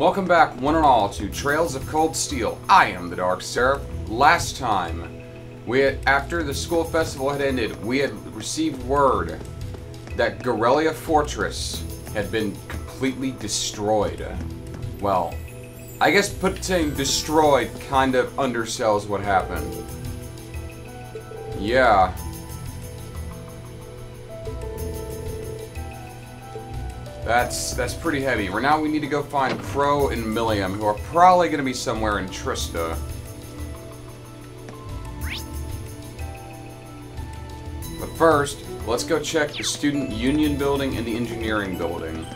Welcome back, one and all, to Trails of Cold Steel. I am the Dark Seraph. Last time, we had, after the school festival had ended, we had received word that Garrelia Fortress had been completely destroyed. Well, I guess put saying destroyed kind of undersells what happened. Yeah. That's that's pretty heavy. Right now we need to go find Crow and Millium, who are probably going to be somewhere in Trista. But first, let's go check the Student Union Building and the Engineering Building.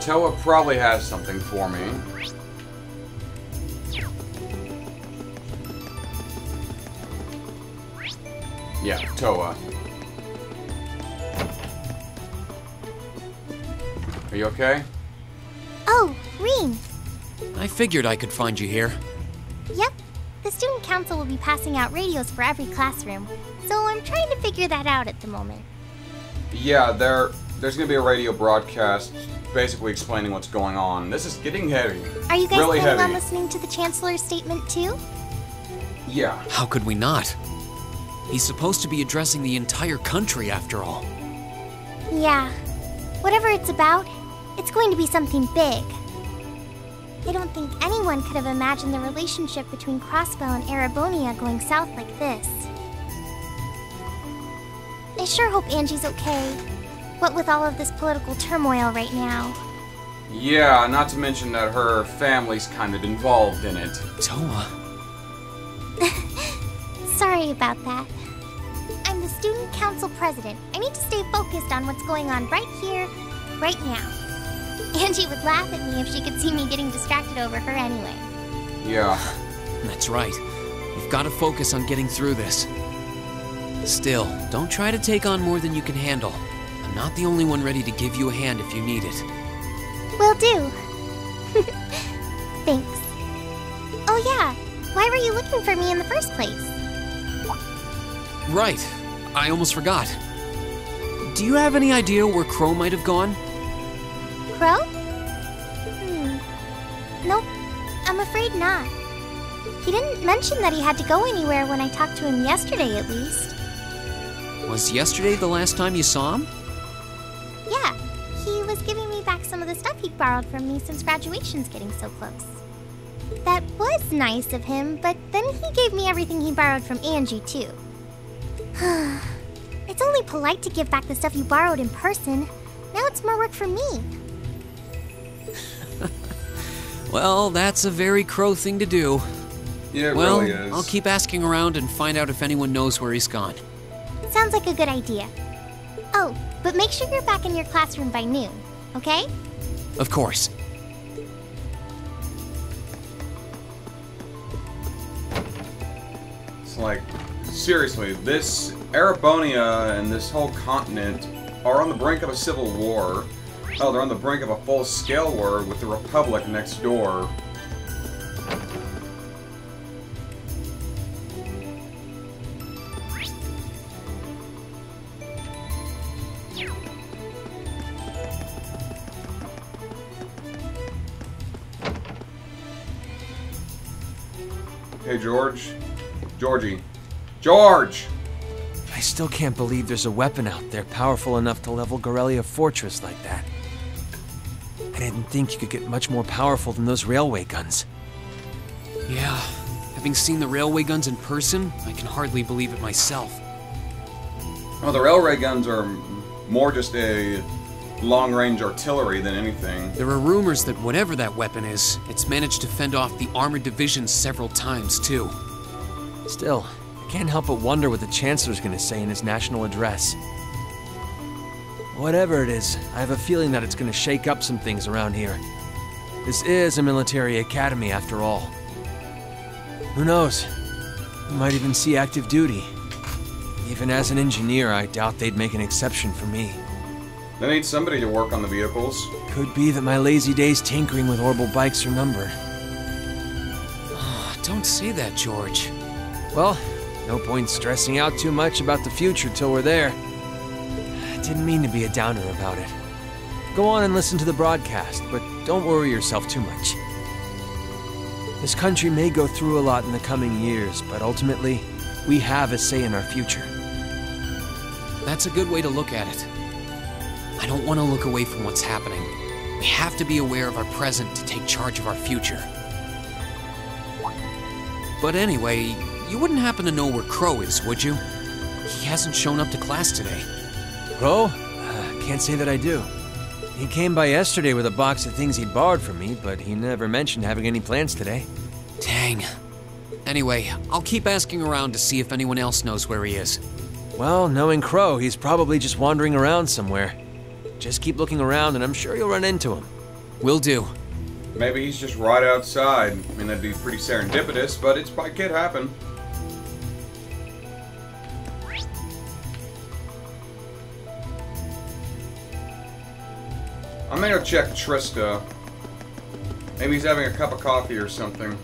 Towa probably has something for me. Yeah, Towa. Are you okay? Oh, Rean. I figured I could find you here. Yep. The student council will be passing out radios for every classroom, so I'm trying to figure that out at the moment. Yeah, there there's gonna be a radio broadcast basically explaining what's going on. This is getting heavy. Are you guys really planning on listening to the chancellor's statement too? Yeah. How could we not? He's supposed to be addressing the entire country after all. Yeah. Whatever it's about, it's going to be something big. I don't think anyone could have imagined the relationship between Crossbell and Erebonia going south like this. I sure hope Angie's okay. What with all of this political turmoil right now. Yeah, not to mention that her family's kind of involved in it. Towa, Sorry about that. I'm the student council president. I need to stay focused on what's going on right here, right now. Angie would laugh at me if she could see me getting distracted over her anyway. Yeah. that's right. You've got to focus on getting through this. Still, don't try to take on more than you can handle. I'm not the only one ready to give you a hand if you need it. Will do. Thanks. Oh yeah, why were you looking for me in the first place? Right. I almost forgot. Do you have any idea where Crow might have gone? Crow? Hmm. Nope, I'm afraid not. He didn't mention that he had to go anywhere when I talked to him yesterday, at least. Was yesterday the last time you saw him? Yeah, he was giving me back some of the stuff he borrowed from me since graduation's getting so close. That was nice of him, but then he gave me everything he borrowed from Angie, too. it's only polite to give back the stuff you borrowed in person. Now it's more work for me. Well, that's a very Crow thing to do. Yeah, it well, really is. I'll keep asking around and find out if anyone knows where he's gone. Sounds like a good idea. Oh, but make sure you're back in your classroom by noon, okay? Of course. It's like, seriously, this Erebonia and this whole continent are on the brink of a civil war. Oh, they're on the brink of a full-scale war with the Republic next door. Hey, George. Georgie. George! I still can't believe there's a weapon out there powerful enough to level Garrelia Fortress like that. I didn't think you could get much more powerful than those railway guns. Yeah, having seen the railway guns in person, I can hardly believe it myself. Well, the railway guns are more just a long-range artillery than anything. There are rumors that whatever that weapon is, it's managed to fend off the armored divisions several times, too. Still, I can't help but wonder what the Chancellor's gonna say in his national address. Whatever it is, I have a feeling that it's gonna shake up some things around here. This is a military academy after all. Who knows? We might even see active duty. Even as an engineer, I doubt they'd make an exception for me. They need somebody to work on the vehicles. Could be that my lazy days tinkering with orbital bikes are numbered. Ah, don't say that, George. Well, no point stressing out too much about the future till we're there. Didn't mean to be a downer about it. Go on and listen to the broadcast, but don't worry yourself too much. This country may go through a lot in the coming years, but ultimately, we have a say in our future. That's a good way to look at it. I don't want to look away from what's happening. We have to be aware of our present to take charge of our future. But anyway, you wouldn't happen to know where Crow is, would you? He hasn't shown up to class today. Crow? Uh, can't say that I do. He came by yesterday with a box of things he'd borrowed from me, but he never mentioned having any plans today. Dang. Anyway, I'll keep asking around to see if anyone else knows where he is. Well, knowing Crow, he's probably just wandering around somewhere. Just keep looking around and I'm sure you'll run into him. Will do. Maybe he's just right outside. I mean, that'd be pretty serendipitous, but it's it could happen. I'm gonna go check Trista. Maybe he's having a cup of coffee or something.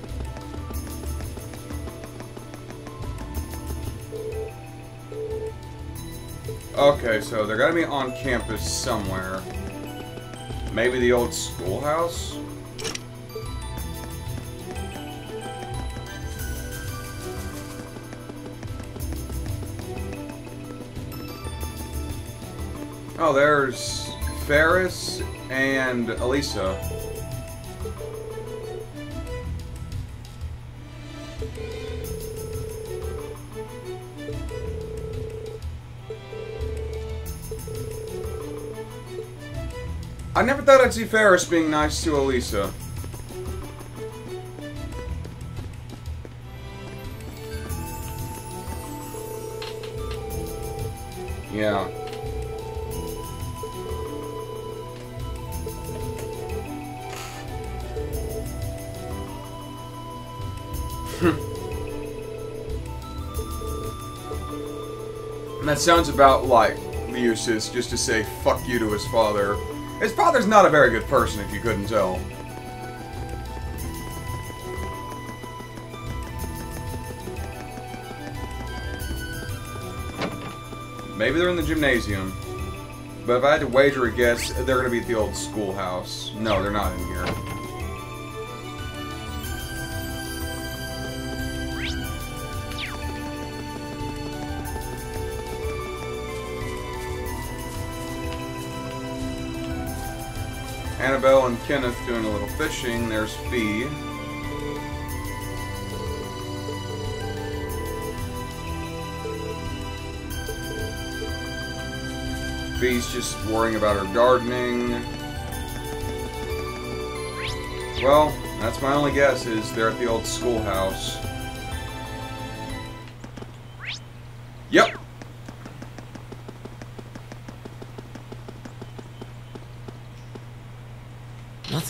Okay, so they're gotta be on campus somewhere. Maybe the old schoolhouse? Oh, there's Ferris and Elisa. I never thought I'd see Ferris being nice to Elisa. Sounds about like Jusis just to say fuck you to his father. His father's not a very good person, if you couldn't tell. Maybe they're in the gymnasium. But if I had to wager a guess, they're going to be at the old schoolhouse. No, they're not in here. Annabelle and Kenneth doing a little fishing. There's Fie. Fie's just worrying about her gardening. Well, that's my only guess is they're at the old schoolhouse.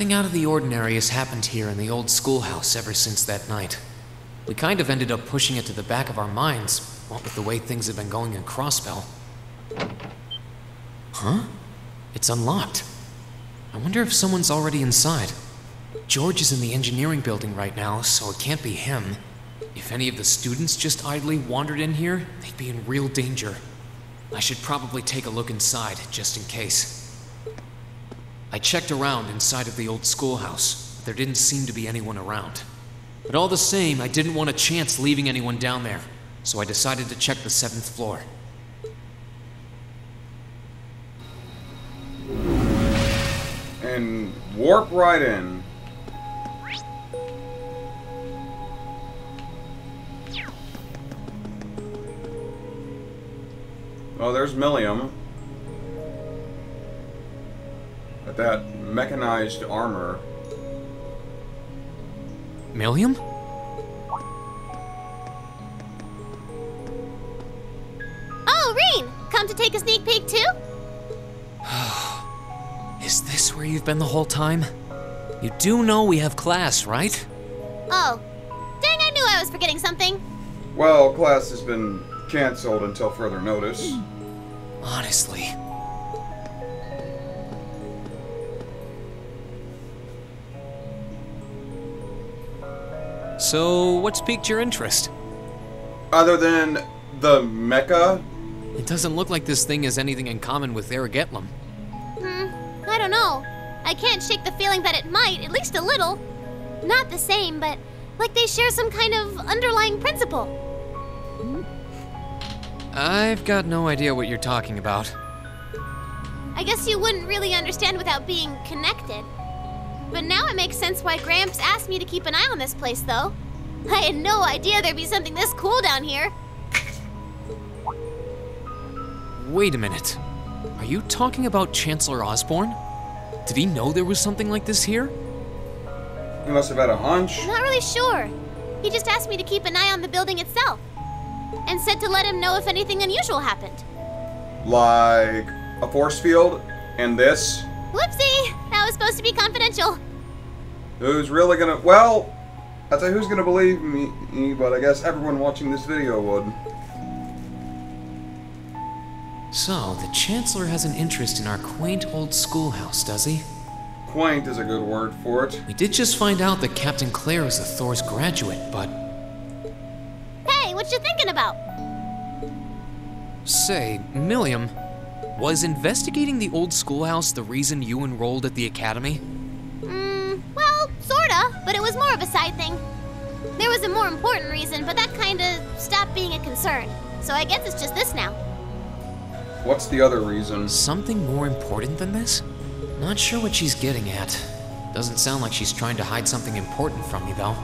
Nothing out of the ordinary has happened here in the old schoolhouse ever since that night. We kind of ended up pushing it to the back of our minds, what with the way things have been going in Crossbell. Huh? It's unlocked. I wonder if someone's already inside. George is in the engineering building right now, so it can't be him. If any of the students just idly wandered in here, they'd be in real danger. I should probably take a look inside, just in case. I checked around inside of the old schoolhouse, there didn't seem to be anyone around. But all the same, I didn't want a chance leaving anyone down there, so I decided to check the seventh floor. and warp right in. Oh, there's Millium. At that mechanized armor. Millium? Oh, Rean! Come to take a sneak peek too? Is this where you've been the whole time? You do know we have class, right? Oh. Dang, I knew I was forgetting something. Well, class has been canceled until further notice. Honestly. So, what's piqued your interest? Other than the mecha It doesn't look like this thing has anything in common with Agateram. Hmm, I don't know. I can't shake the feeling that it might, at least a little. Not the same, but like they share some kind of underlying principle. I've got no idea what you're talking about. I guess you wouldn't really understand without being connected. But now it makes sense why Gramps asked me to keep an eye on this place, though. I had no idea there'd be something this cool down here. Wait a minute. Are you talking about Chancellor Osborne? Did he know there was something like this here? He must have had a hunch. Not really sure. He just asked me to keep an eye on the building itself. And said to let him know if anything unusual happened. Like a force field and this. Whoopsie! That was supposed to be confidential. Who's really gonna. Well, I'd say who's gonna believe me, but I guess everyone watching this video would. So, the Chancellor has an interest in our quaint old schoolhouse, does he? Quaint is a good word for it. We did just find out that Captain Claire is a Thors graduate, but Hey, what you thinking about? say, Millium, was investigating the old schoolhouse the reason you enrolled at the academy? Hmm, well, sorta, but it was more of a side thing. There was a more important reason, but that kinda stopped being a concern. So I guess it's just this now. What's the other reason? Something more important than this? Not sure what she's getting at. Doesn't sound like she's trying to hide something important from me, though.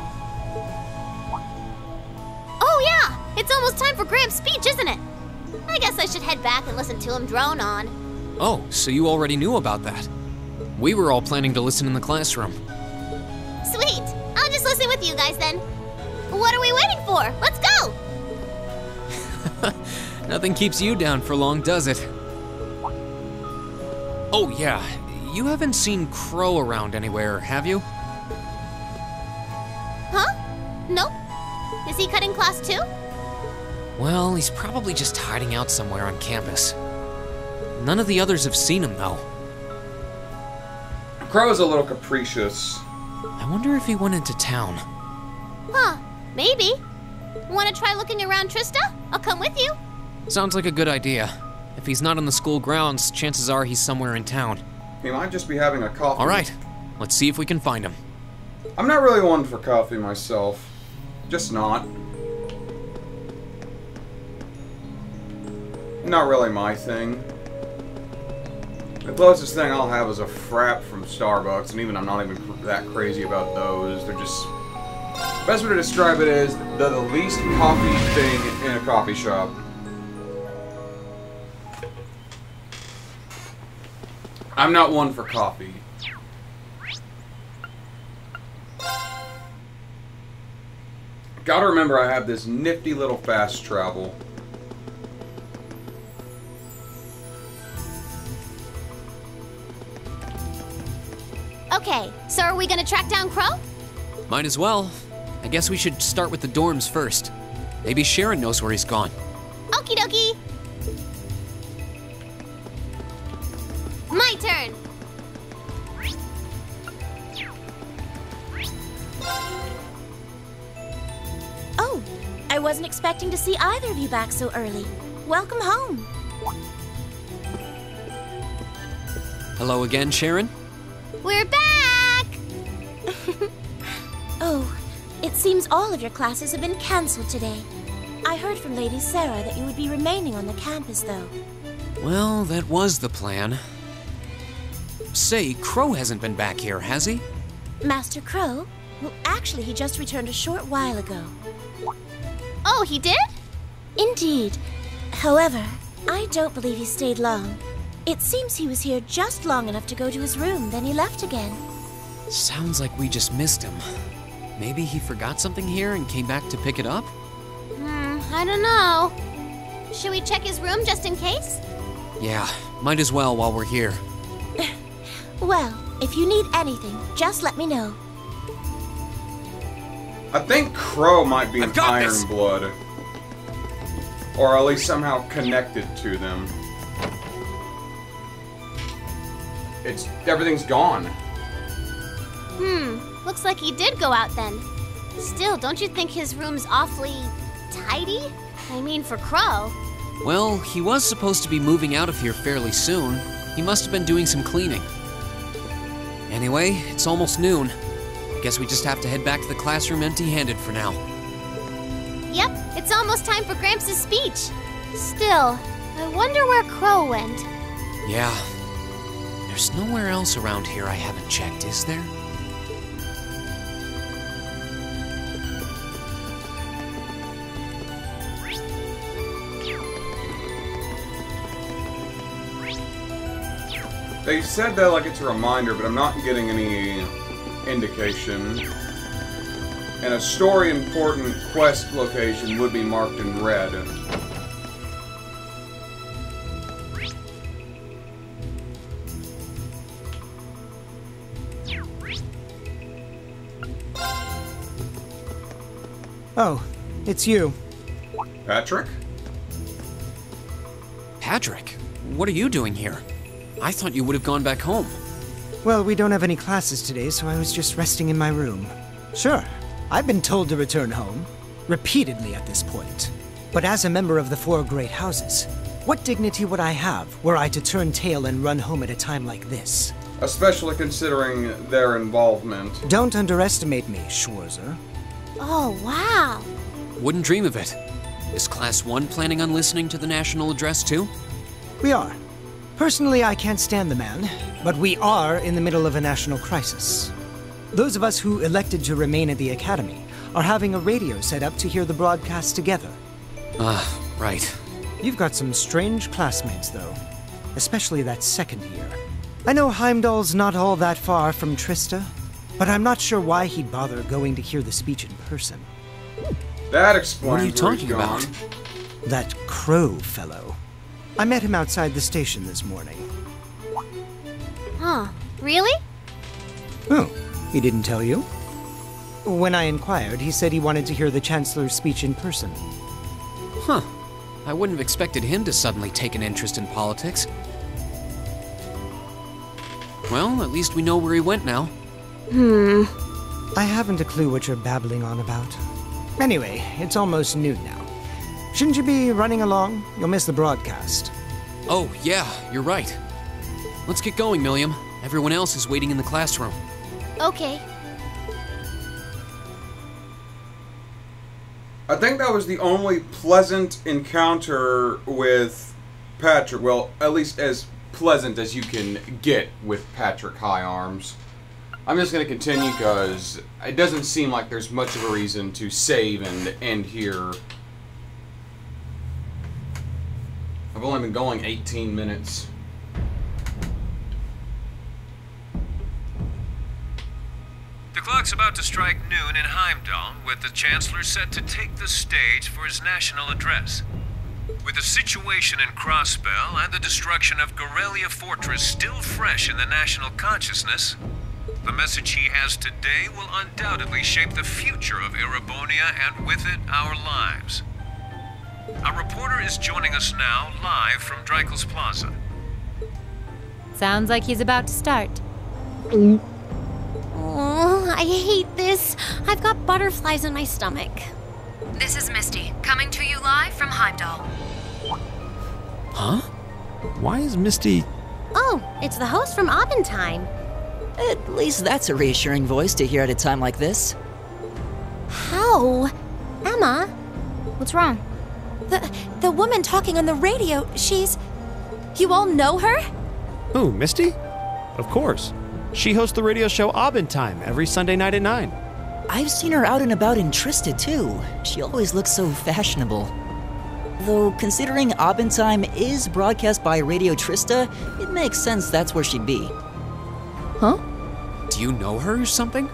Oh yeah, it's almost time for Graham's speech, isn't it? I guess I should head back and listen to him drone on. Oh, so you already knew about that. We were all planning to listen in the classroom. Sweet, I'll just listen with you guys then. What are we waiting for? Let's go! Nothing keeps you down for long, does it? Oh, yeah. You haven't seen Crow around anywhere, have you? Well, he's probably just hiding out somewhere on campus. None of the others have seen him, though. Crow is a little capricious. I wonder if he went into town. Huh, maybe. Wanna try looking around Trista? I'll come with you. Sounds like a good idea. If he's not on the school grounds, chances are he's somewhere in town. He might just be having a coffee. All right, let's see if we can find him. I'm not really one for coffee myself. Just not. Not really my thing. The closest thing I'll have is a frap from Starbucks, and even I'm not even that crazy about those. They're just... Best way to describe it is they're the least coffee thing in a coffee shop. I'm not one for coffee. Gotta remember I have this nifty little fast travel. Okay, so are we gonna track down Crow? Might as well. I guess we should start with the dorms first. Maybe Sharon knows where he's gone. Okie dokie. My turn. Oh, I wasn't expecting to see either of you back so early. Welcome home. Hello again, Sharon? We're back! Oh, it seems all of your classes have been cancelled today. I heard from Lady Sarah that you would be remaining on the campus, though. Well, that was the plan. Say, Crow hasn't been back here, has he? Master Crow? Well, actually, he just returned a short while ago. Oh, he did? Indeed. However, I don't believe he stayed long. It seems he was here just long enough to go to his room, then he left again. Sounds like we just missed him. Maybe he forgot something here and came back to pick it up? Hmm, I don't know. Should we check his room just in case? Yeah, might as well while we're here. Well, if you need anything, just let me know. I think Crow might be an I've got Iron this. Blood. Or at least somehow connected to them. It's everything's gone. Hmm, looks like he did go out then. Still, don't you think his room's awfully tidy? I mean, for Crow. Well, he was supposed to be moving out of here fairly soon. He must have been doing some cleaning. Anyway, it's almost noon. I guess we just have to head back to the classroom empty handed for now. Yep, it's almost time for Gramps' speech. Still, I wonder where Crow went. Yeah. There's nowhere else around here I haven't checked, is there? They said that like it's a reminder, but I'm not getting any indication. And a story important quest location would be marked in red. Oh, it's you. Patrick? Patrick, what are you doing here? I thought you would have gone back home. Well, we don't have any classes today, so I was just resting in my room. Sure, I've been told to return home, repeatedly at this point. But as a member of the Four Great Houses, what dignity would I have were I to turn tail and run home at a time like this? Especially considering their involvement. Don't underestimate me, Schwarzer. Oh, wow. Wouldn't dream of it. Is Class 1 planning on listening to the National Address too? We are. Personally, I can't stand the man, but we are in the middle of a national crisis. Those of us who elected to remain at the Academy are having a radio set up to hear the broadcast together. Ah, right. You've got some strange classmates, though, especially that second year. I know Heimdall's not all that far from Trista, but I'm not sure why he'd bother going to hear the speech in person. That explains What are you talking about? That Crow fellow. I met him outside the station this morning. Huh, really? Oh, he didn't tell you? When I inquired, he said he wanted to hear the Chancellor's speech in person. Huh. I wouldn't have expected him to suddenly take an interest in politics. Well, at least we know where he went now. Hmm. I haven't a clue what you're babbling on about. Anyway, it's almost noon now. Shouldn't you be running along? You'll miss the broadcast. Oh, yeah, you're right. Let's get going, Millium. Everyone else is waiting in the classroom. Okay. I think that was the only pleasant encounter with Patrick. Well, at least as pleasant as you can get with Patrick Hyarms. I'm just going to continue because it doesn't seem like there's much of a reason to save and end here. I've only been going 18 minutes. The clock's about to strike noon in Heimdall, with the Chancellor set to take the stage for his national address. With the situation in Crossbell and the destruction of Garrelia Fortress still fresh in the national consciousness, the message he has today will undoubtedly shape the future of Erebonia and with it our lives. A reporter is joining us now live from Dreichels Plaza. Sounds like he's about to start. Oh, I hate this. I've got butterflies in my stomach. This is Misty, coming to you live from Heimdall. Huh? Why is Misty. Oh, it's the host from Abendheim. At least that's a reassuring voice to hear at a time like this. How? Emma? What's wrong? The, the woman talking on the radio, she's. You all know her? Who, Misty? Of course. She hosts the radio show Abendtime every Sunday night at 9. I've seen her out and about in Trista too. She always looks so fashionable. Though, considering Abendtime is broadcast by Radio Trista, it makes sense that's where she'd be. Huh? Do you know her or something?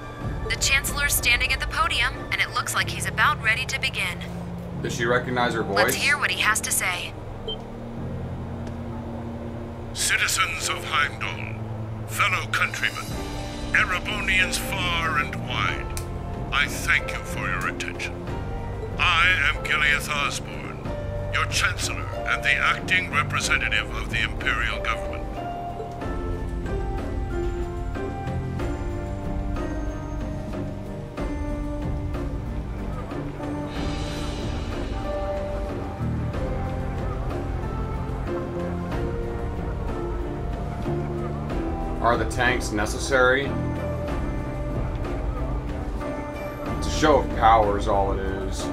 The Chancellor's standing at the podium, and it looks like he's about ready to begin. Does she recognize her voice? Let's hear what he has to say. Citizens of Heimdall, fellow countrymen, Erebonians far and wide, I thank you for your attention. I am Giliath Osborne, your Chancellor and the acting representative of the Imperial Government. Are the tanks necessary? It's a show of power is all it is.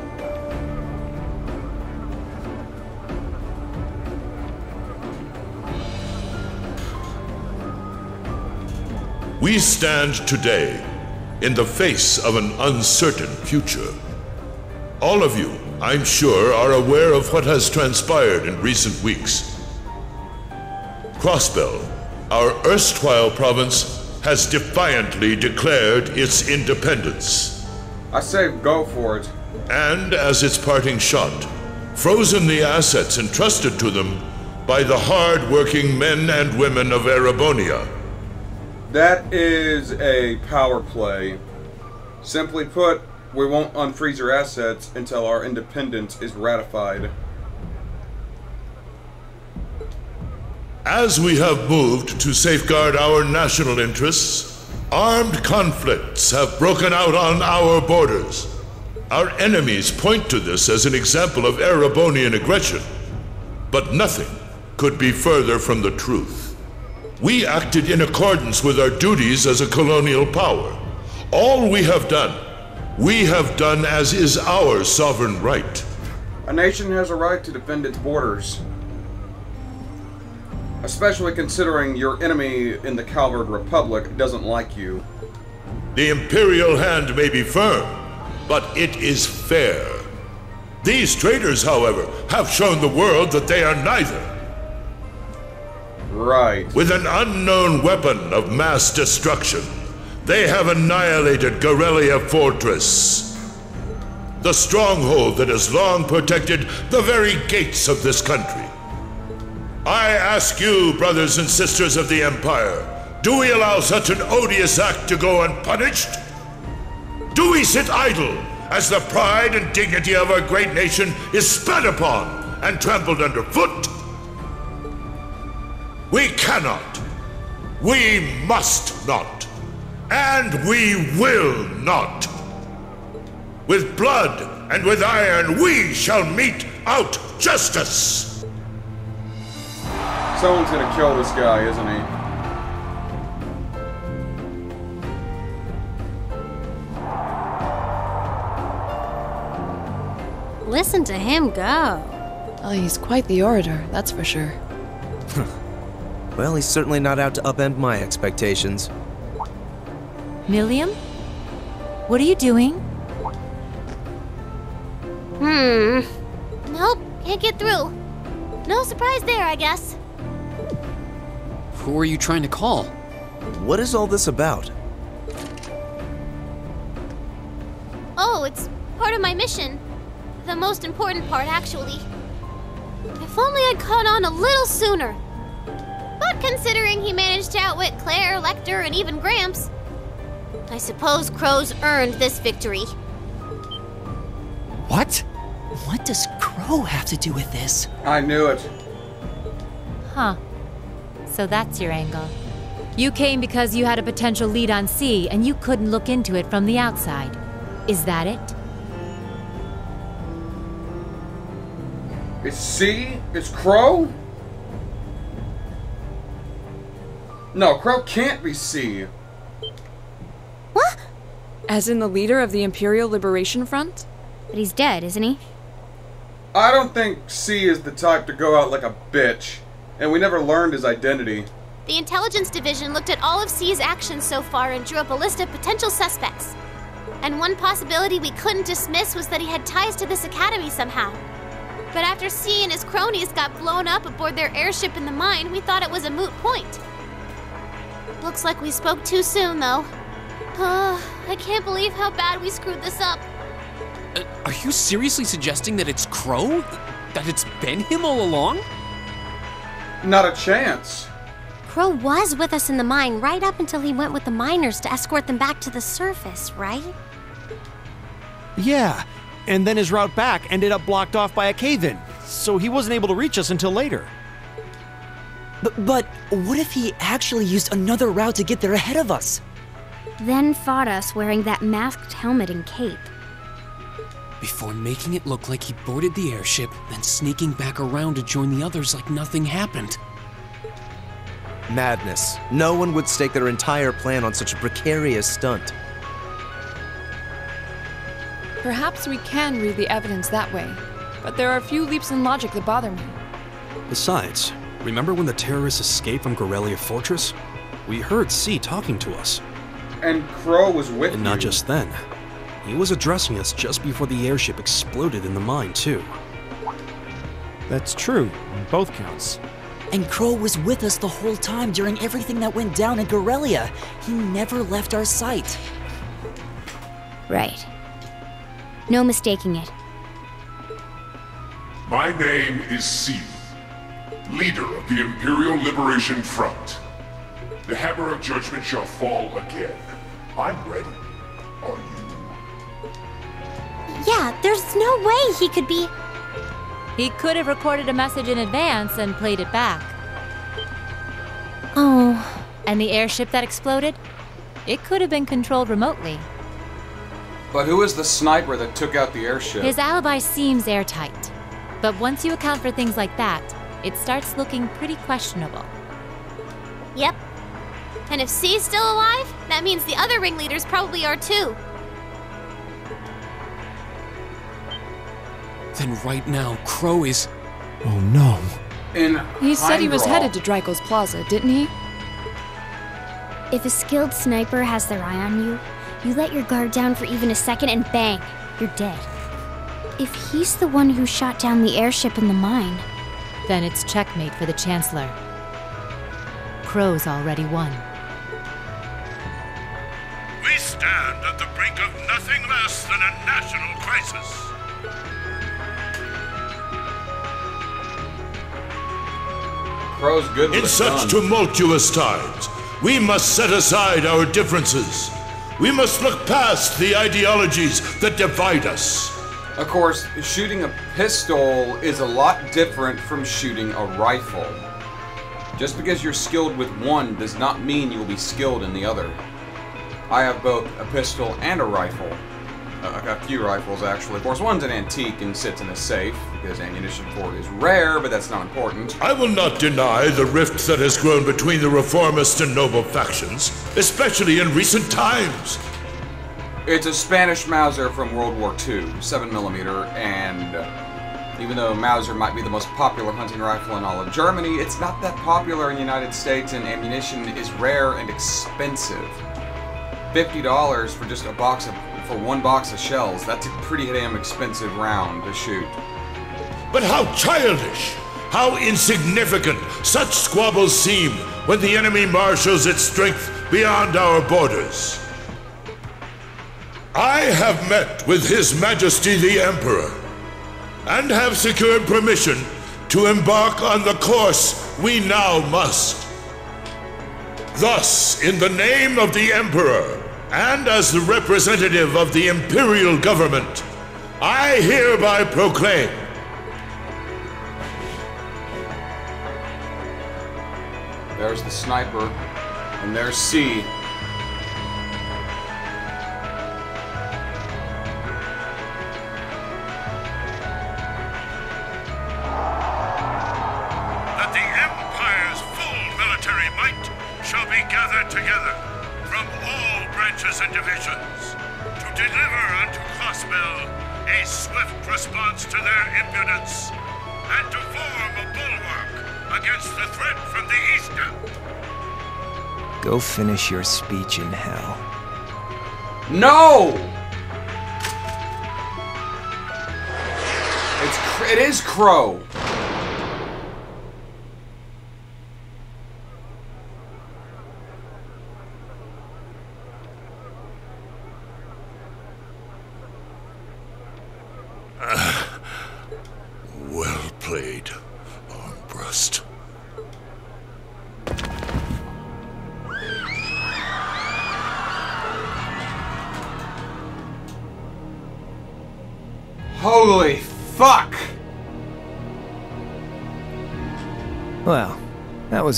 We stand today in the face of an uncertain future. All of you, I'm sure, are aware of what has transpired in recent weeks. Crossbell, our erstwhile province, has defiantly declared its independence. I say go for it. And as its parting shot, frozen the assets entrusted to them by the hard-working men and women of Erebonia. That is a power play. Simply put, we won't unfreeze your assets until our independence is ratified. As we have moved to safeguard our national interests, armed conflicts have broken out on our borders. Our enemies point to this as an example of Erebonian aggression, but nothing could be further from the truth. We acted in accordance with our duties as a colonial power. All we have done, we have done as is our sovereign right. A nation has a right to defend its borders. Especially considering your enemy in the Calvard Republic doesn't like you. The Imperial hand may be firm, but it is fair. These traitors, however, have shown the world that they are neither. Right. With an unknown weapon of mass destruction, they have annihilated Garrelia Fortress. The stronghold that has long protected the very gates of this country. I ask you, brothers and sisters of the Empire, do we allow such an odious act to go unpunished? Do we sit idle as the pride and dignity of our great nation is spat upon and trampled underfoot? We cannot. We must not. And we will not. With blood and with iron, we shall mete out justice. Someone's gonna kill this guy, isn't he? Listen to him go. Oh, he's quite the orator, that's for sure. well, he's certainly not out to upend my expectations. Millium? What are you doing? Hmm. Nope, can't get through. No surprise there, I guess. Who are you trying to call? What is all this about? Oh, it's part of my mission. The most important part, actually. If only I'd caught on a little sooner. But considering he managed to outwit Claire, Lechter, and even Gramps, I suppose Crow's earned this victory. What? What does Crow have to do with this? I knew it. Huh. So that's your angle. You came because you had a potential lead on C and you couldn't look into it from the outside. Is that it? It's C? It's Crow? No, Crow can't be C. What? As in the leader of the Imperial Liberation Front? But he's dead, isn't he? I don't think C is the type to go out like a bitch. And we never learned his identity. The Intelligence Division looked at all of C's actions so far and drew up a list of potential suspects. And one possibility we couldn't dismiss was that he had ties to this academy somehow. But after C and his cronies got blown up aboard their airship in the mine, we thought it was a moot point. Looks like we spoke too soon, though. Uh, I can't believe how bad we screwed this up. Uh, are you seriously suggesting that it's Crow? That it's been him all along? Not a chance. Crow was with us in the mine right up until he went with the miners to escort them back to the surface, right? Yeah, and then his route back ended up blocked off by a cave in, so he wasn't able to reach us until later. But, but what if he actually used another route to get there ahead of us? Then fought us wearing that masked helmet and cape. Before making it look like he boarded the airship, then sneaking back around to join the others like nothing happened. Madness. No one would stake their entire plan on such a precarious stunt. Perhaps we can read the evidence that way, but there are a few leaps in logic that bother me. Besides, remember when the terrorists escaped from Garrelia Fortress? We heard C talking to us. And Crow was with And not you. just then. He was addressing us just before the airship exploded in the mine, too. That's true, on both counts. And Crow was with us the whole time during everything that went down in Garrelia. He never left our sight. Right. No mistaking it. My name is Seath, leader of the Imperial Liberation Front. The hammer of judgment shall fall again. I'm ready. Are you? Yeah, there's no way he could be. He could have recorded a message in advance and played it back. Oh. And the airship that exploded? It could have been controlled remotely. But who is the sniper that took out the airship? His alibi seems airtight. But once you account for things like that, it starts looking pretty questionable. Yep. And if C's still alive, that means the other ringleaders probably are too. Then right now, Crow is. Oh no. In He said he was headed to Dreichels Plaza, didn't he? If a skilled sniper has their eye on you, you let your guard down for even a second and bang, you're dead. If he's the one who shot down the airship in the mine, Then it's checkmate for the Chancellor. Crow's already won. We stand at the brink of nothing less than a national crisis. Crow's good In such tumultuous times, we must set aside our differences. We must look past the ideologies that divide us. Of course, shooting a pistol is a lot different from shooting a rifle. Just because you're skilled with one does not mean you'll be skilled in the other. I have both a pistol and a rifle. Uh, I got a few rifles actually. Of course, one's an antique and sits in a safe because ammunition for it is rare, but that's not important. I will not deny the rift that has grown between the reformist and noble factions, especially in recent times. It's a Spanish Mauser from World War II, 7mm, and uh, even though Mauser might be the most popular hunting rifle in all of Germany, it's not that popular in the United States, and ammunition is rare and expensive. $50 for just a box of, for one box of shells, that's a pretty damn expensive round to shoot. But how childish, how insignificant such squabbles seem when the enemy marshals its strength beyond our borders. I have met with His Majesty the Emperor and have secured permission to embark on the course we now must. Thus, in the name of the Emperor and as the representative of the Imperial Government, I hereby proclaim There's the sniper, and there's C. and divisions to deliver unto Crossbell a swift response to their impudence and to form a bulwark against the threat from the eastern. Go finish your speech in hell. No! It's it is Crow.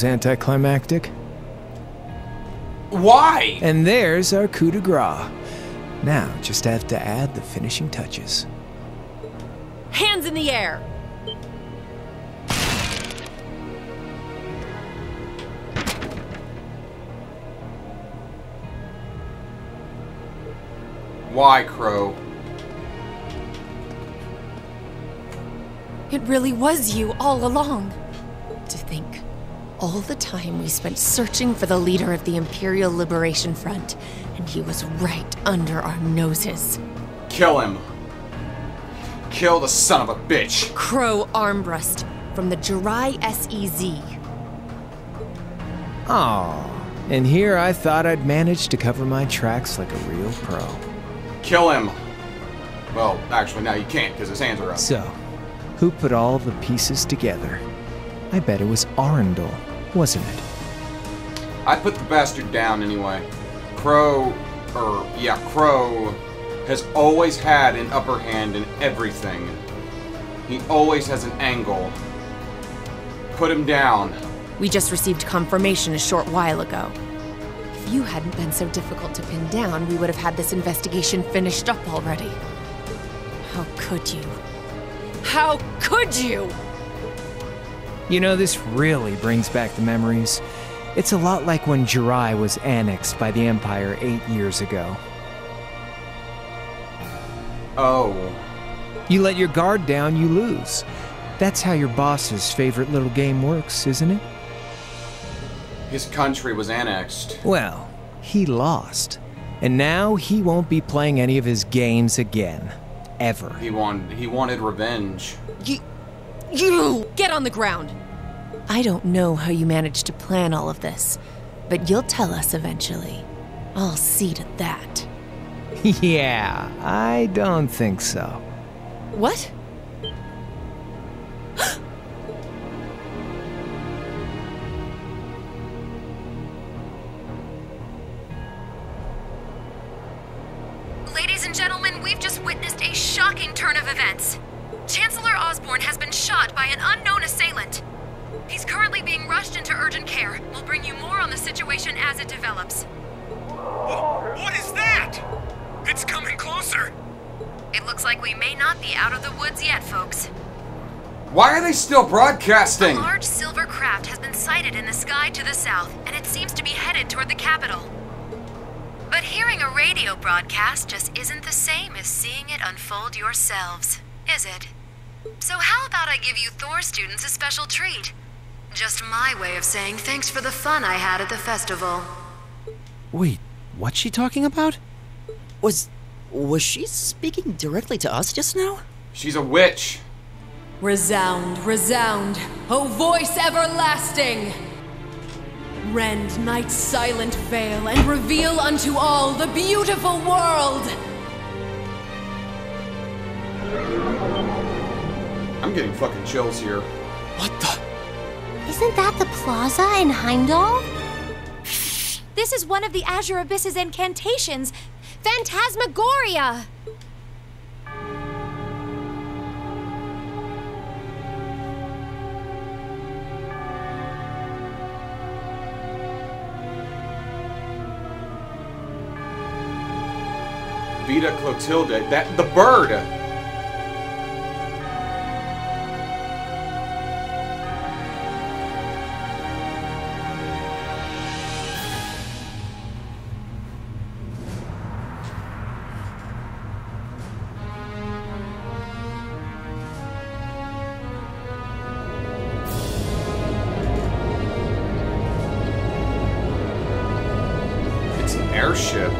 was anticlimactic. Why? And there's our coup de grace. Now, just have to add the finishing touches. Hands in the air! Why, Crow? It really was you all along. To think, all the time we spent searching for the leader of the Imperial Liberation Front, and he was right under our noses. Kill him. Kill the son of a bitch. Crow Armbrust from the Jurai SEZ. Aw, and here I thought I'd managed to cover my tracks like a real pro. Kill him. Well, actually, now you can't because his hands are up. So, who put all the pieces together? I bet it was Arundel, wasn't it? I put the bastard down anyway. Crow, or yeah, Crow has always had an upper hand in everything. He always has an angle. Put him down. We just received confirmation a short while ago. If you hadn't been so difficult to pin down, we would have had this investigation finished up already. How could you? How could you? You know, this really brings back the memories. It's a lot like when Jurai was annexed by the Empire eight years ago. Oh. You let your guard down, you lose. That's how your boss's favorite little game works, isn't it? His country was annexed. Well, he lost. And now he won't be playing any of his games again. Ever. He wanted he wanted revenge. You, you get on the ground. I don't know how you managed to plan all of this, but you'll tell us eventually. I'll see to that. yeah, I don't think so. What? Ladies and gentlemen, we've just witnessed a shocking turn of events. Chancellor Osborne has been shot by an unknown assailant. He's currently being rushed into urgent care. We'll bring you more on the situation as it develops. What is that? It's coming closer. It looks like we may not be out of the woods yet, folks. Why are they still broadcasting? A large silver craft has been sighted in the sky to the south, and it seems to be headed toward the capital. But hearing a radio broadcast just isn't the same as seeing it unfold yourselves, is it? So how about I give you Thor students a special treat? Just my way of saying thanks for the fun I had at the festival. Wait, what's she talking about? Was. was she speaking directly to us just now? She's a witch. Resound, resound, O voice everlasting! Rend night's silent veil and reveal unto all the beautiful world! I'm getting fucking chills here. What the? Isn't that the plaza in Heimdall? This is one of the Azure Abyss's incantations Phantasmagoria! Vita Clotilde. That the bird. Airship.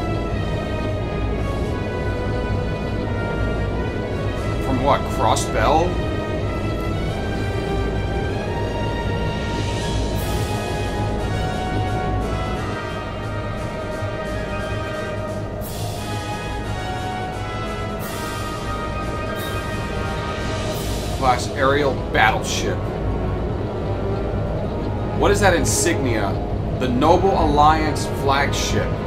From what, Crossbell? Class aerial battleship. What is that insignia? The Noble Alliance flagship.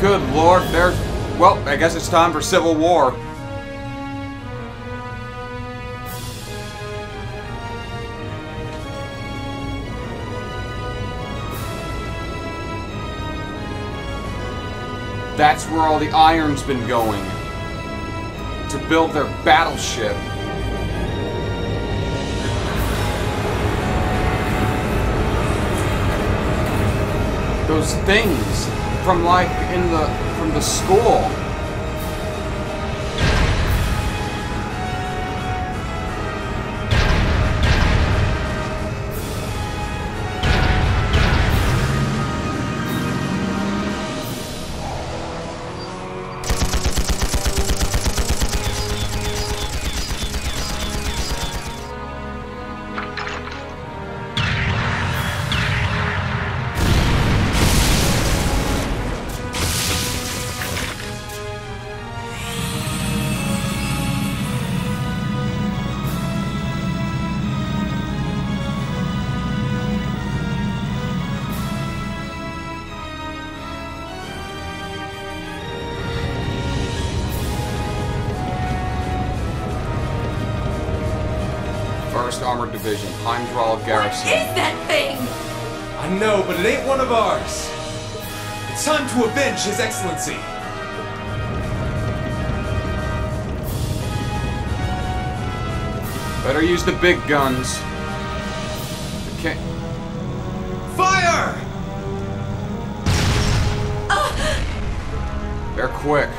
Good lord, there's... Well, I guess it's time for civil war. That's where all the iron's been going. To build their battleship. Those things from like in the from the school. First Armored Division, Heimdall Garrison. that thing? I know, but it ain't one of ours. It's time to avenge His Excellency. Better use the big guns. Okay. Fire! Ah! They're quick.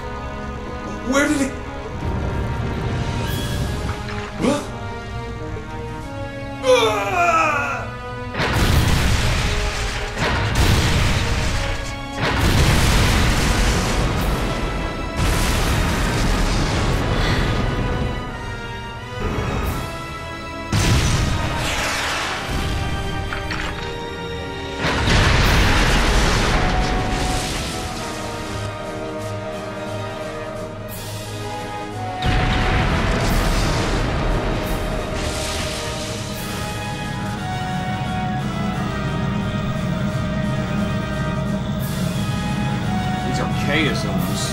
These are archaisms.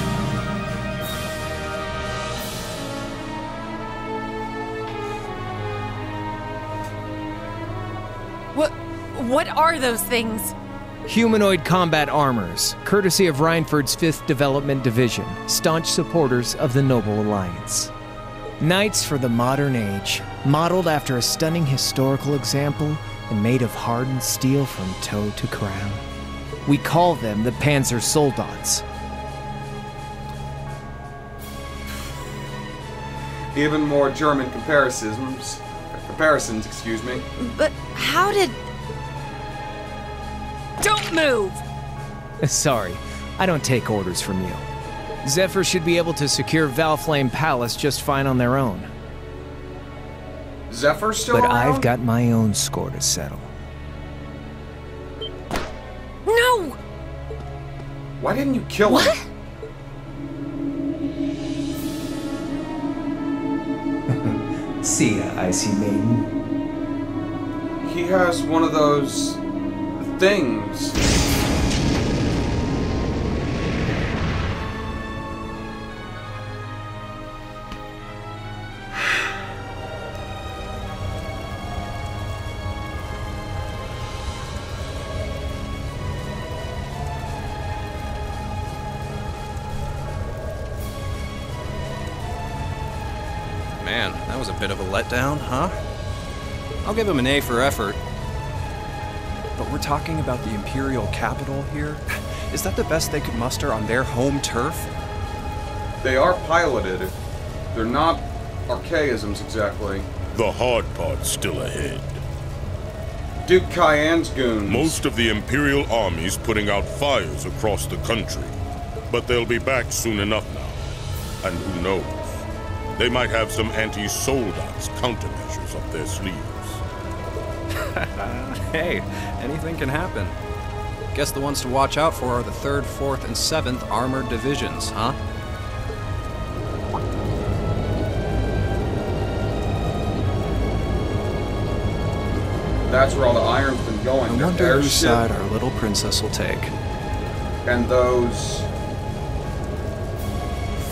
What? What are those things? Humanoid combat armors, courtesy of Reinford's 5th Development Division, staunch supporters of the Noble Alliance. Knights for the modern age, modeled after a stunning historical example and made of hardened steel from toe to crown. We call them the Panzer Soldats. Even more German comparisons. Comparisons, excuse me. But how did. Don't move! Sorry, I don't take orders from you. Zephyr should be able to secure Valflame Palace just fine on their own. Zephyr still but around? I've got my own score to settle. No! Why didn't you kill him? See ya, Icy Maiden. He has one of those things. Man, that was a bit of a letdown, huh? I'll give him an A for effort. But we're talking about the Imperial capital here? Is that the best they could muster on their home turf? They are piloted. They're not archaisms exactly. The hard part's still ahead. Duke Cayenne's goons. Most of the Imperial army's putting out fires across the country. But they'll be back soon enough now. And who knows? They might have some anti-soldats countermeasures up their sleeves. hey, anything can happen. Guess the ones to watch out for are the 3rd, 4th, and 7th Armored Divisions, huh? That's where all the iron's been going. I Their wonder whose airship side our little princess will take. And those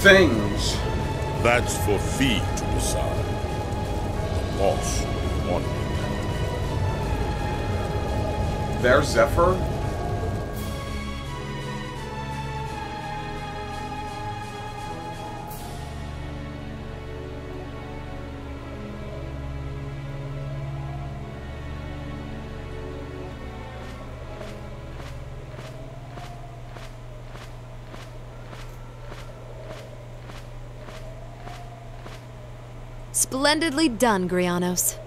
things. That's for Fie to decide. The boss wanted it. They're Zephyr. Splendidly done, Grianos.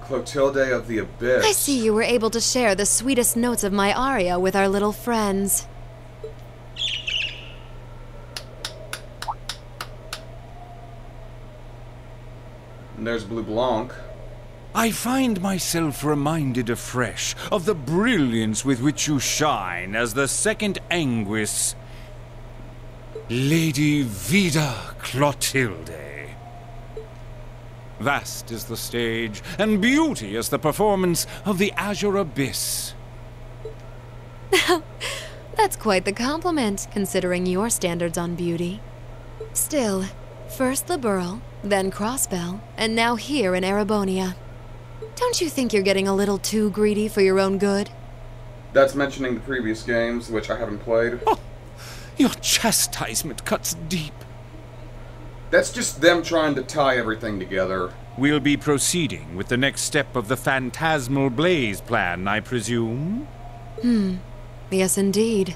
Clotilde of the Abyss. I see you were able to share the sweetest notes of my aria with our little friends. And there's Bleublanc. I find myself reminded afresh of the brilliance with which you shine as the second Anguis, Lady Vita Clotilde. Vast is the stage, and beauty is the performance of the Azure Abyss. That's quite the compliment, considering your standards on beauty. Still, first Liberl, then Crossbell, and now here in Erebonia. Don't you think you're getting a little too greedy for your own good? That's mentioning the previous games, which I haven't played. Oh, your chastisement cuts deep. That's just them trying to tie everything together. We'll be proceeding with the next step of the Phantasmal Blaze plan, I presume? Hmm. Yes, indeed.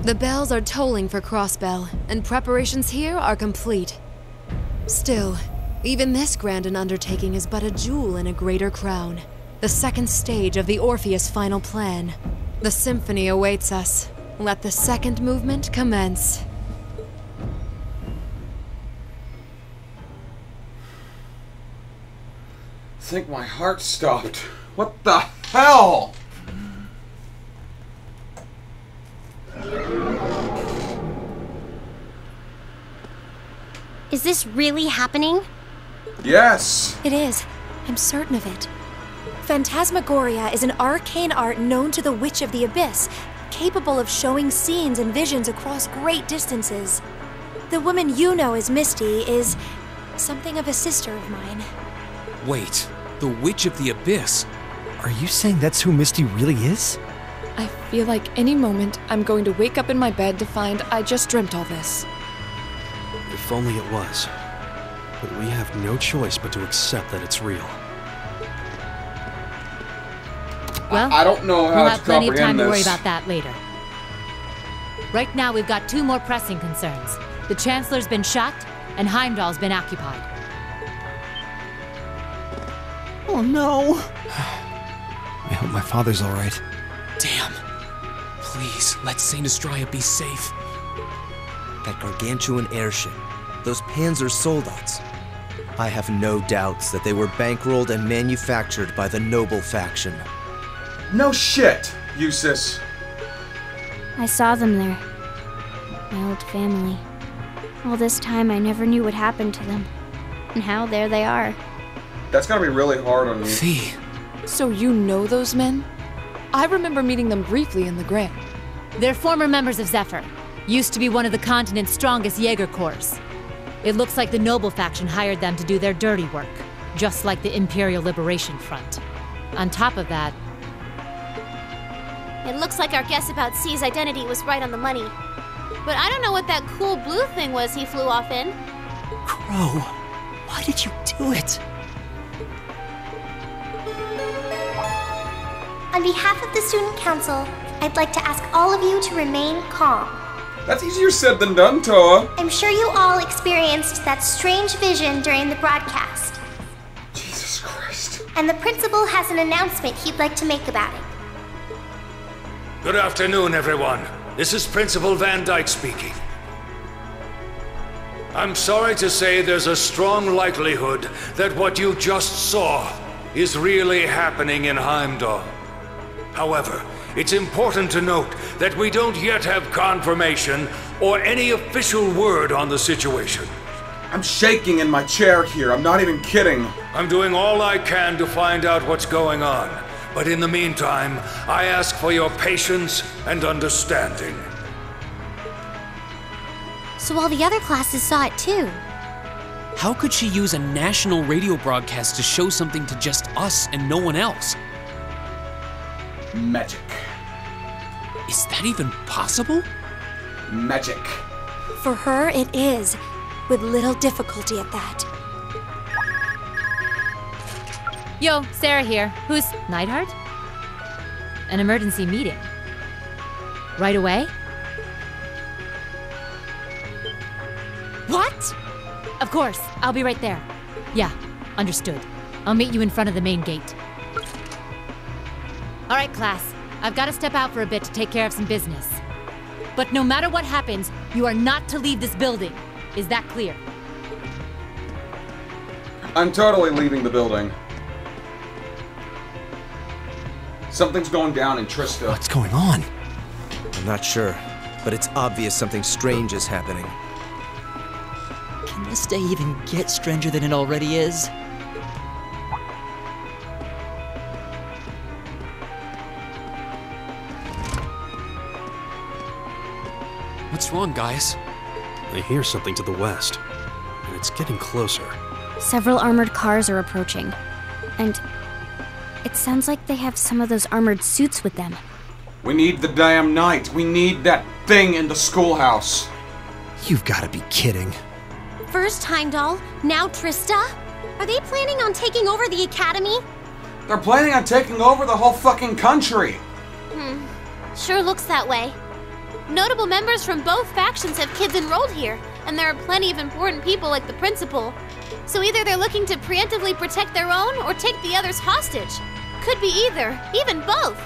The bells are tolling for Crossbell, and preparations here are complete. Still, even this grand an undertaking is but a jewel in a greater crown. The second stage of the Orpheus final plan. The symphony awaits us. Let the second movement commence. I think my heart stopped. What the hell? Is this really happening? Yes! It is. I'm certain of it. Phantasmagoria is an arcane art known to the Witch of the Abyss, capable of showing scenes and visions across great distances. The woman you know as Misty is something of a sister of mine. Wait, the Witch of the Abyss? Are you saying that's who Misty really is? I feel like any moment I'm going to wake up in my bed to find I just dreamt all this. If only it was. But we have no choice but to accept that it's real. Well, I don't know how we'll to have plenty of time comprehend to worry about that later. Right now, we've got two more pressing concerns. The Chancellor's been shot, and Heimdall's been occupied. Oh no! I hope my father's alright. Damn. Please, let Saint Astraia be safe. That gargantuan airship, those Panzer Soldats. I have no doubts that they were bankrolled and manufactured by the noble faction. No shit, Eustace. I saw them there. My old family. All this time, I never knew what happened to them. And now there they are. That's gotta be really hard on you. Fie. So you know those men? I remember meeting them briefly in the Grand. They're former members of Zephyr. Used to be one of the continent's strongest Jaeger Corps. It looks like the Noble faction hired them to do their dirty work, just like the Imperial Liberation Front. On top of that, It looks like our guess about C's identity was right on the money. But I don't know what that cool blue thing was he flew off in. Crow, why did you do it? On behalf of the Student Council, I'd like to ask all of you to remain calm. That's easier said than done, Towa. I'm sure you all experienced that strange vision during the broadcast. Jesus Christ. And the principal has an announcement he'd like to make about it. Good afternoon, everyone. This is Principal Vandyck speaking. I'm sorry to say there's a strong likelihood that what you just saw is really happening in Heimdall. However, it's important to note that we don't yet have confirmation or any official word on the situation. I'm shaking in my chair here. I'm not even kidding. I'm doing all I can to find out what's going on. But in the meantime, I ask for your patience and understanding. So all the other classes saw it too. How could she use a national radio broadcast to show something to just us and no one else? Magic. Is that even possible? Magic. For her, it is, with little difficulty at that. Yo, Sarah here. Who's Neithardt? An emergency meeting. Right away? What? Of course. I'll be right there. Yeah, understood. I'll meet you in front of the main gate. All right, class. I've got to step out for a bit to take care of some business. But no matter what happens, you are not to leave this building. Is that clear? I'm totally leaving the building. Something's going down in Trista. What's going on? I'm not sure, but it's obvious something strange is happening. Can this day even get stranger than it already is? What's wrong, guys? I hear something to the west, and it's getting closer. Several armored cars are approaching. And it sounds like they have some of those armored suits with them. We need the damn knight. We need that thing in the schoolhouse. You've got to be kidding. First Heimdall, now Trista? Are they planning on taking over the academy? They're planning on taking over the whole fucking country. Hmm. Sure looks that way. Notable members from both factions have kids enrolled here, and there are plenty of important people like the principal. So either they're looking to preemptively protect their own or take the others hostage. Could be either, even both.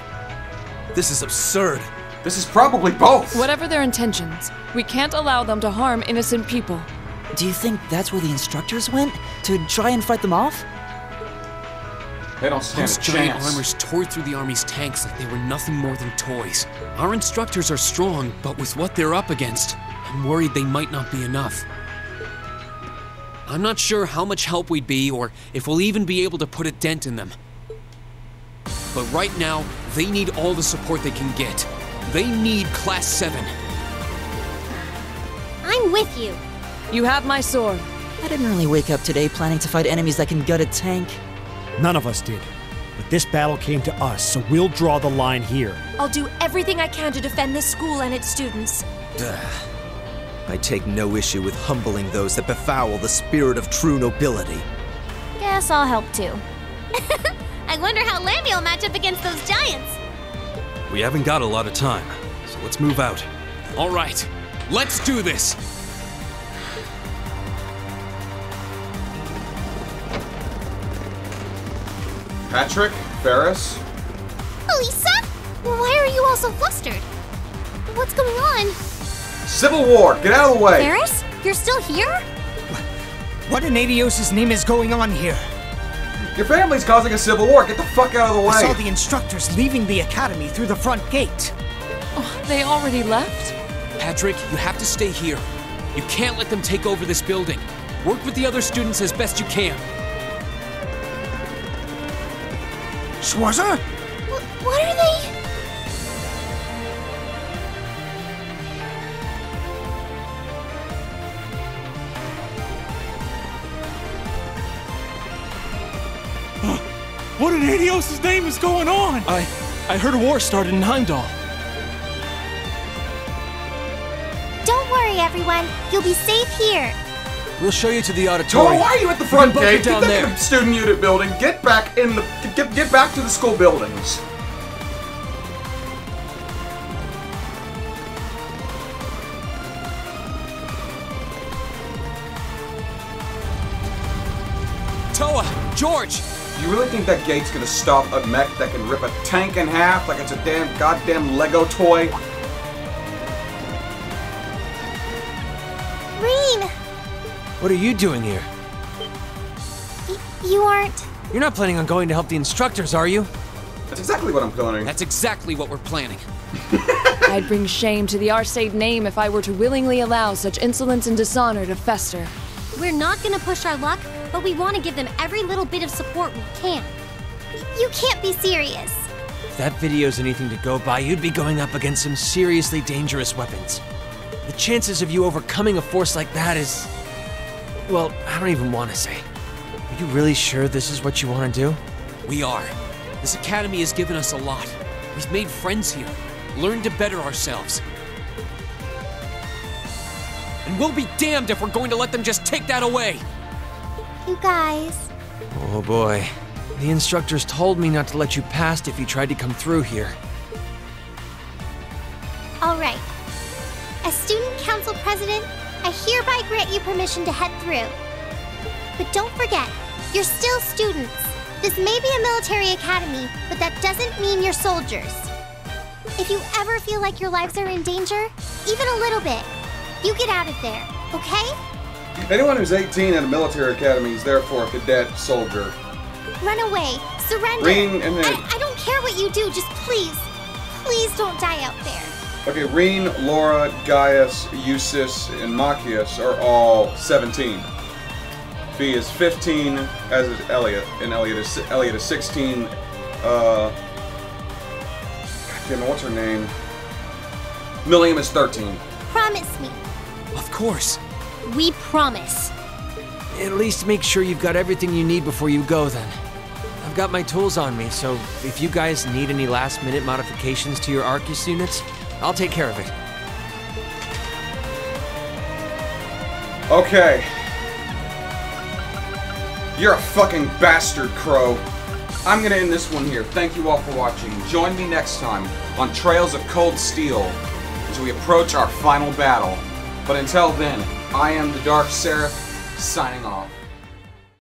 This is absurd. This is probably both. Whatever their intentions, we can't allow them to harm innocent people. Do you think that's where the instructors went? To try and fight them off? They don't stand Those a giant chance. armors tore through the army's tanks like they were nothing more than toys. Our instructors are strong, but with what they're up against, I'm worried they might not be enough. I'm not sure how much help we'd be or if we'll even be able to put a dent in them. But right now, they need all the support they can get. They need Class 7. I'm with you. You have my sword. I didn't really wake up today planning to fight enemies that can gut a tank. None of us did. But this battle came to us, so we'll draw the line here. I'll do everything I can to defend this school and its students. Duh. I take no issue with humbling those that befoul the spirit of true nobility. Guess I'll help too. I wonder how Lambie will match up against those giants. We haven't got a lot of time, so let's move out. All right, let's do this. Patrick, Ferris, Elisa? Why are you all so flustered? What's going on? Civil War, get out of the way. Ferris? You're still here? What in Aidios' name is going on here? Your family's causing a civil war. Get the fuck out of the way. I saw the instructors leaving the academy through the front gate. Oh, they already left? Patrick, you have to stay here. You can't let them take over this building. Work with the other students as best you can. Schwarzer? What, what are they? What in Aidios' name is going on? I. I heard a war started in Heimdall. Don't worry, everyone. You'll be safe here. We'll show you to the auditorium. why are you at the front gate? down get there. the student unit building. Get back in the. Get, get back to the school buildings. Towa, George, You really think that gate's gonna stop a mech that can rip a tank in half like it's a damn goddamn Lego toy? What are you doing here? you aren't. You're not planning on going to help the instructors, are you? That's exactly what I'm planning. That's exactly what we're planning. I'd bring shame to the Arseid name if I were to willingly allow such insolence and dishonor to fester. We're not gonna push our luck, but we want to give them every little bit of support we can. You can't be serious. If that video's anything to go by, you'd be going up against some seriously dangerous weapons. The chances of you overcoming a force like that is. Well, I don't even want to say. Are you really sure this is what you want to do? We are. This academy has given us a lot. We've made friends here, learned to better ourselves. And we'll be damned if we're going to let them just take that away. You guys. Oh boy. The instructors told me not to let you past if you tried to come through here. All right. As student council president, I hereby grant you permission to head through. But don't forget, you're still students. This may be a military academy, but that doesn't mean you're soldiers. If you ever feel like your lives are in danger, even a little bit, you get out of there, okay? Anyone who's 18 at a military academy is therefore a cadet soldier. Run away. Surrender. Rean and then- I, I don't care what you do, just please, please don't die out there. Okay, Rean, Laura, Gaius, Jusis, and Machias are all 17. B is 15, as is Elliot, and Elliot is Elliot is 16. Uh, God damn it, what's her name? Millium is 13. Promise me. Of course. We promise. At least make sure you've got everything you need before you go then. I've got my tools on me, so if you guys need any last minute modifications to your Arcus units, I'll take care of it. Okay. You're a fucking bastard, Crow. I'm gonna end this one here. Thank you all for watching. Join me next time on Trails of Cold Steel as we approach our final battle. But until then, I am the Dark Seraph, signing off.